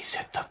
he said the